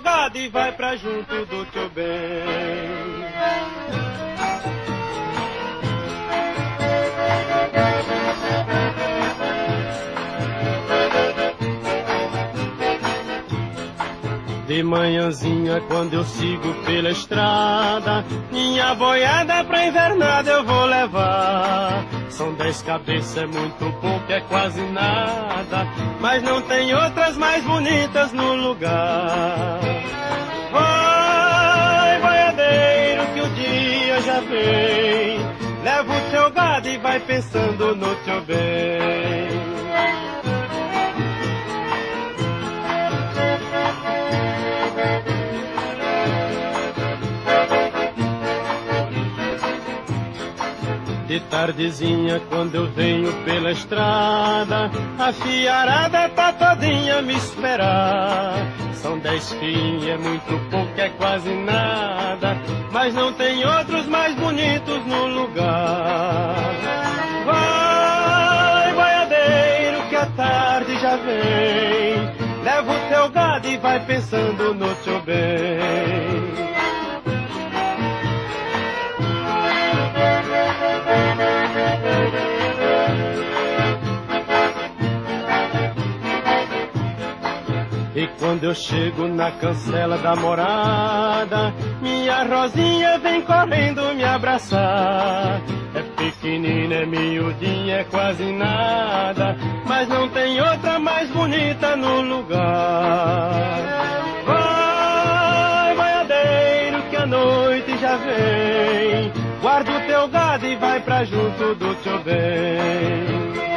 gado e vai pra junto do teu bem. De manhãzinha quando eu sigo pela estrada Minha boiada pra invernada eu vou levar São dez cabeças, é muito pouco, é quase nada Mas não tem outras mais bonitas no vem Leva o teu gado e vai pensando no teu bem De tardezinha quando eu venho pela estrada A fiarada tá todinha me esperar. São dez fios, é muito pouco, é quase nada Mas não tem outros mais bonitos no lugar. Vai, boiadeiro, que a tarde já vem. Leva o teu gado e vai pensando no teu quando eu chego na cancela da morada, minha Rosinha vem correndo me abraçar. É pequenina, é miudinha, é quase nada, mas não tem outra mais bonita no lugar. Vai, boiadeiro, que a noite já vem. Guarda o teu gado e vai pra junto do teu bem.